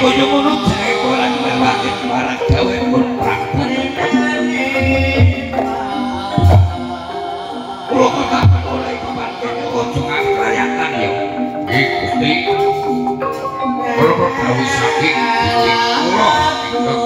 koyo ngono jake ora ngewati marang gawe mun prakten kula kok tak oleh kemarin ojo ngakrayatan yo nggih Gusti. Kula kok gawe saking kula.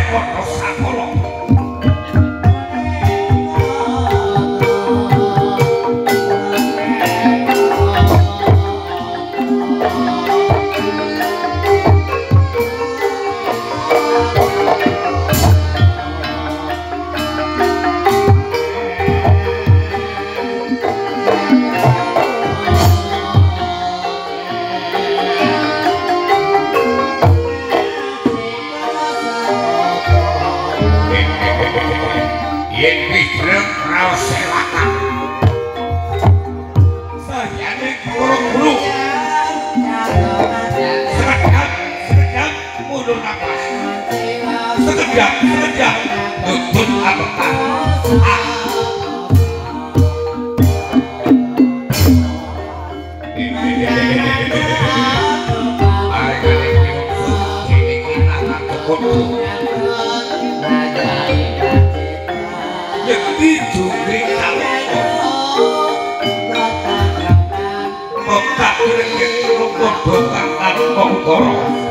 what? Ah. Rupodo kantan kongkoro. Awit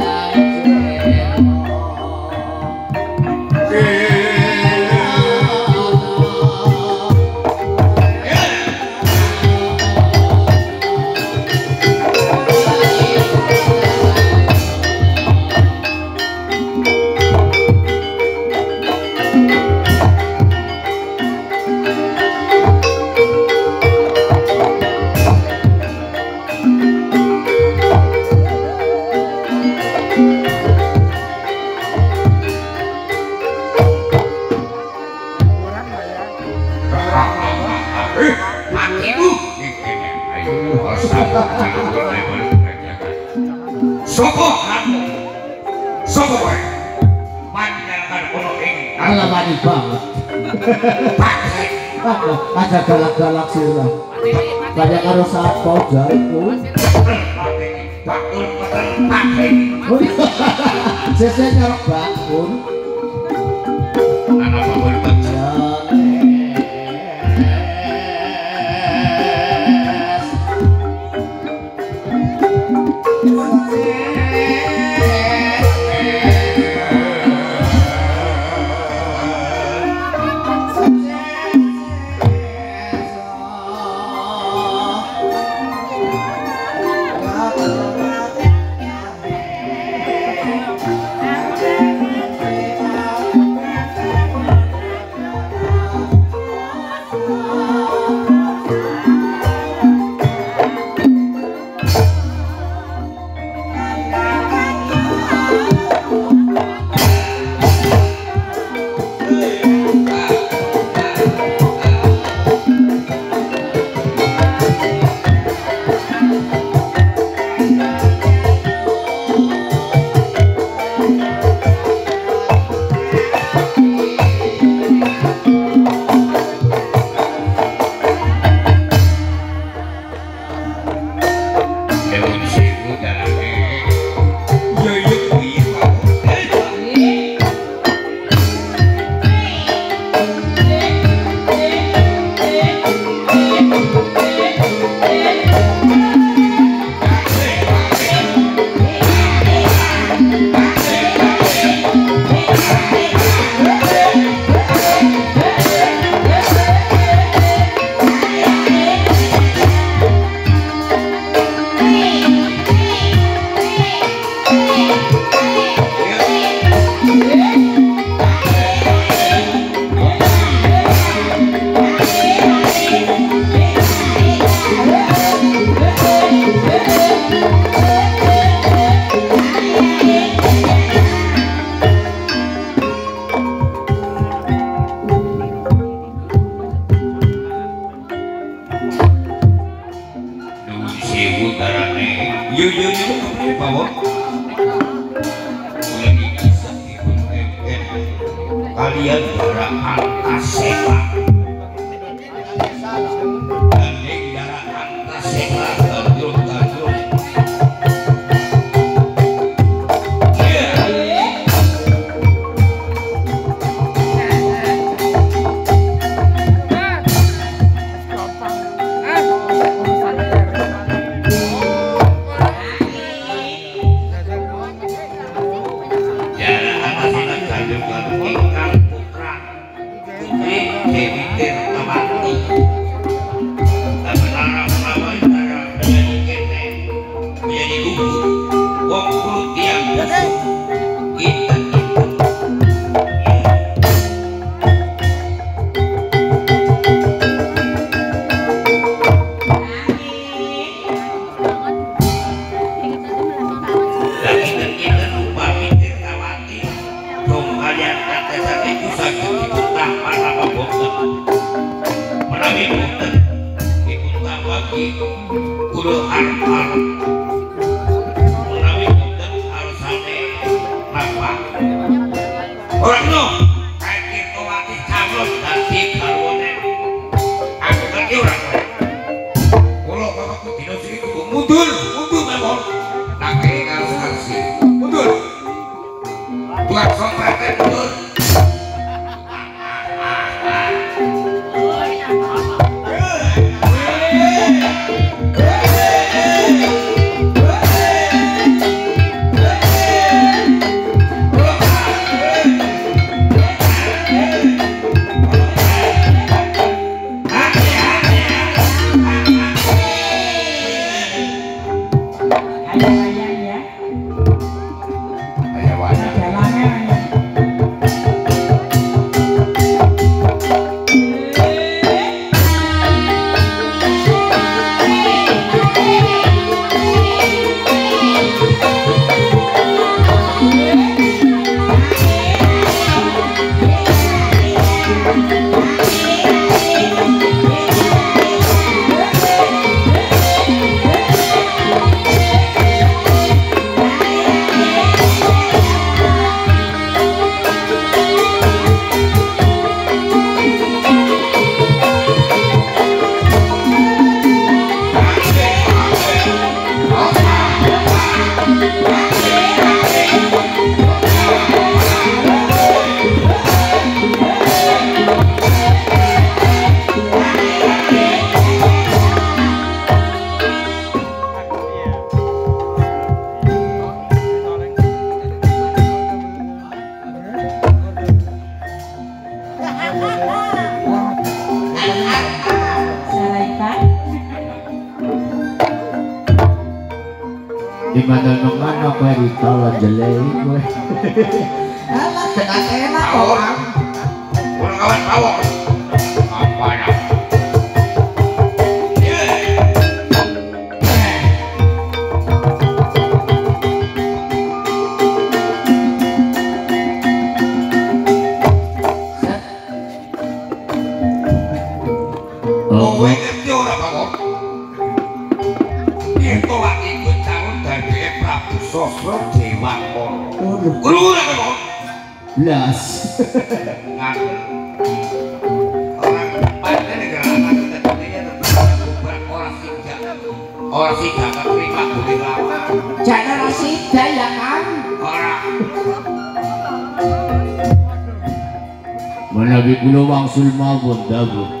Yeah. É o chego né, putarane yo yo yo bawa kalian darah angka dan darah angka jelek gue. Alah, enak kok. Kawan, kawan, kawan. Orang Orsida keterima boleh lamar. Jangan Orsida ya kan? Orang. Menawi kula wangsul mawon dawuh.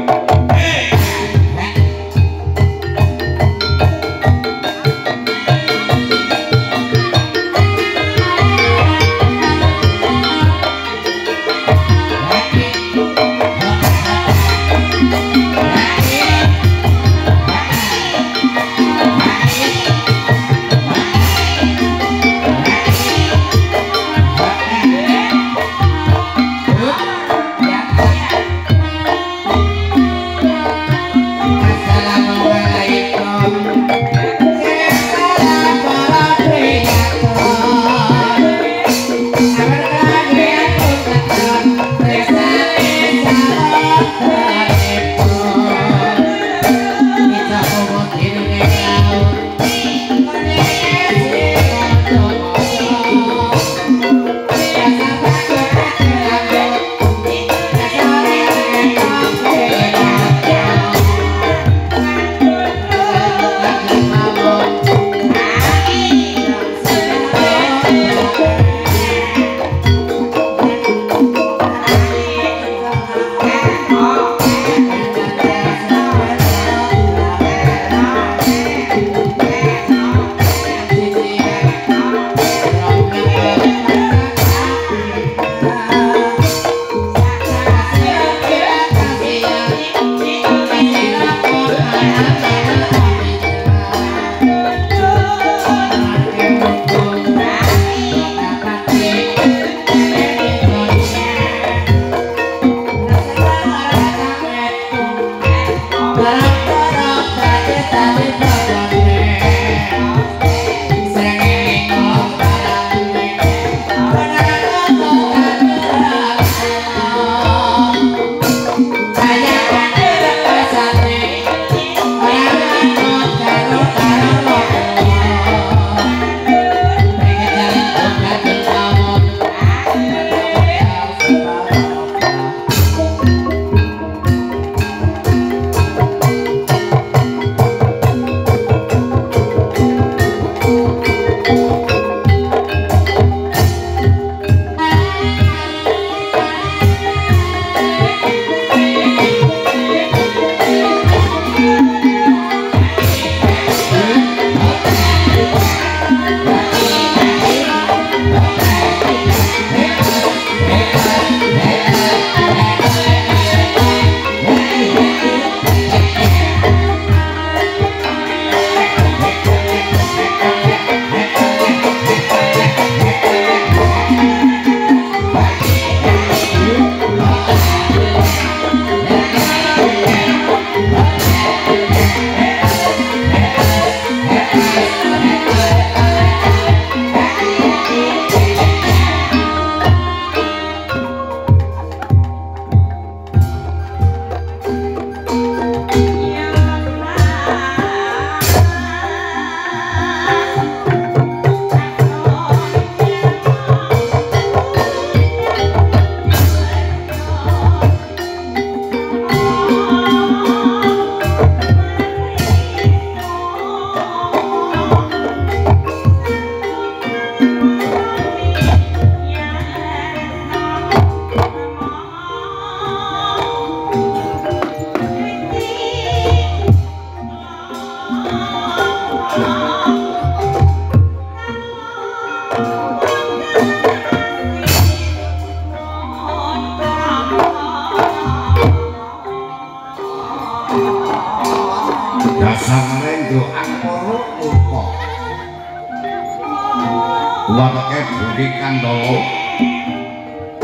Watake Budi Kandolo.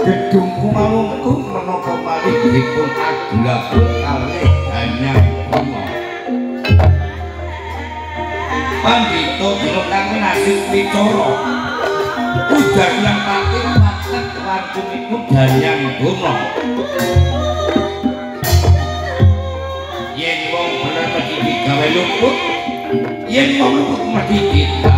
Gedung kumalungkung menapa malih dipun adulabung kalih hanyang bunga. Pandito dina kang nasib wicara. Ujar lan pati waten wartunipun hanyang bunga. Yen wong bener mesti digawe luput, yen wong luput mesti digawe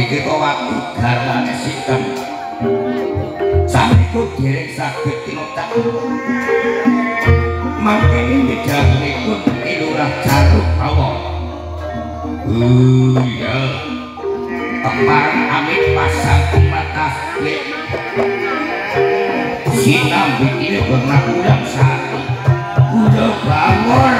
Dewi Tirtawati garwane sinten? Sampun dereng saged tinocak. Mangkene midhanipun Ilurah Jaruk. Oh iya. Teparang amit pasang matas lek. Sinam bikini bernak udang sari. Udah bangor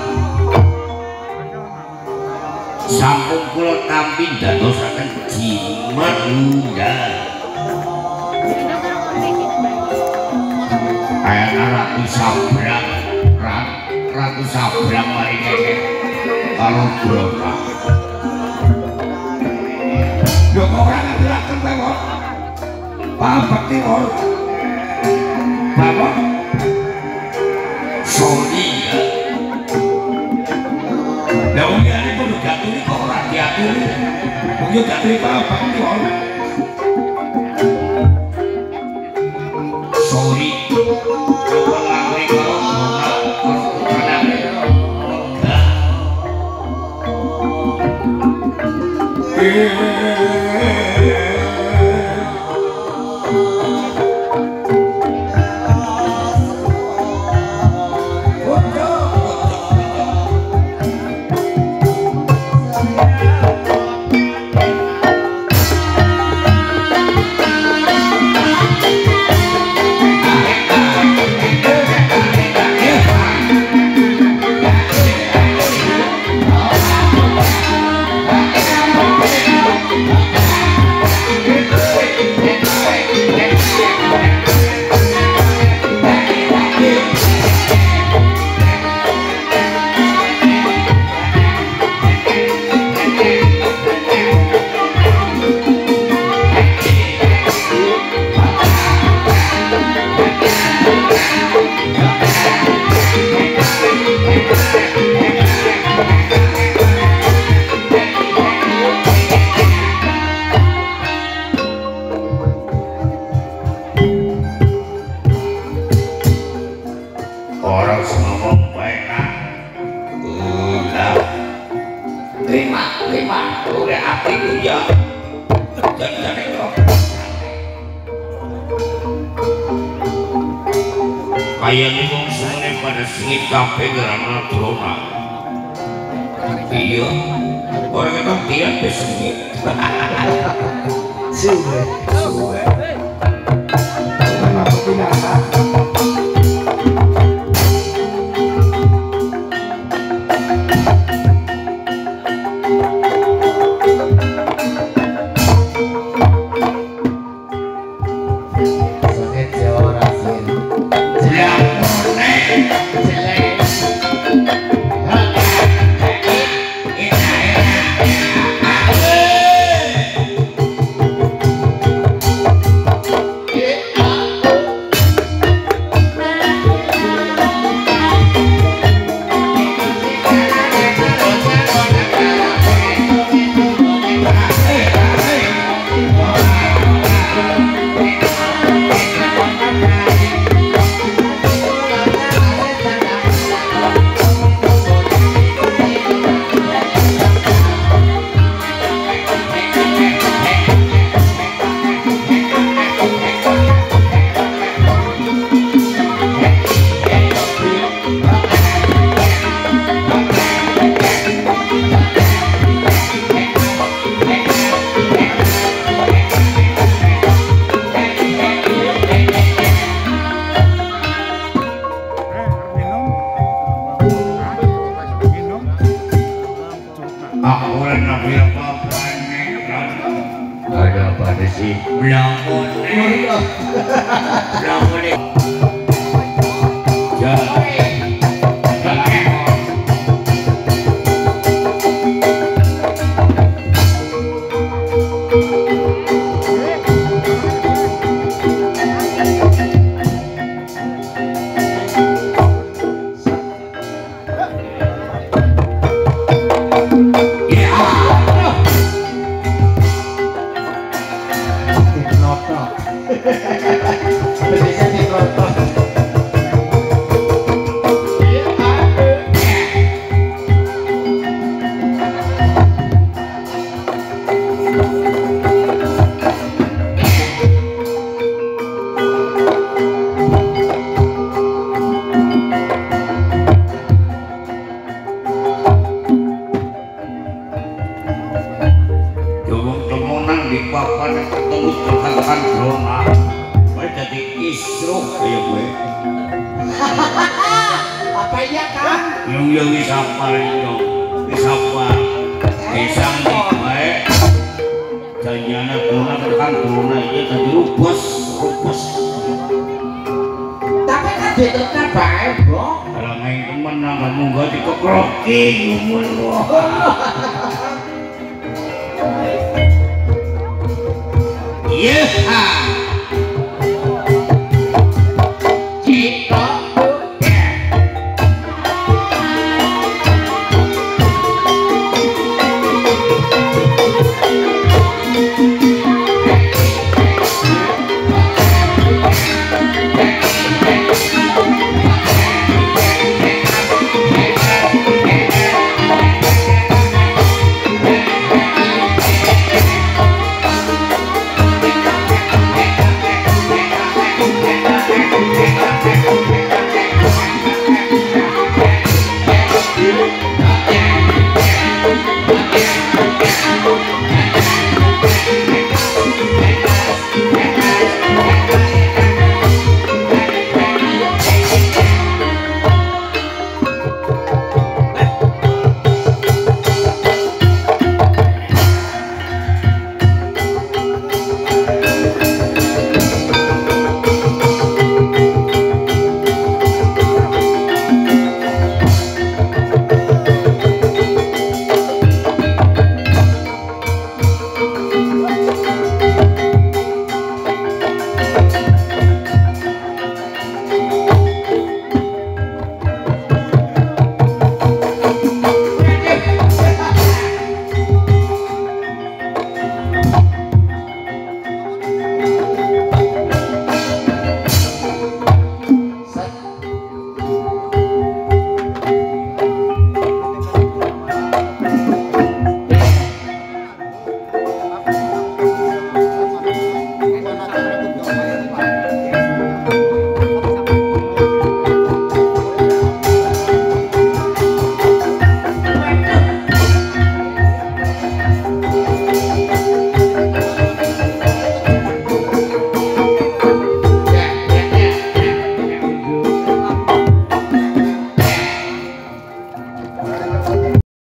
sampun kula tampi ndadosaken jimat ya ana rapi sabrang ratu sabrang mari kene. Karo broka yo kok ora ngerti lak kok Pak Bakti Bapak Wong yo gak trip apa kon. Sorry. Yeah.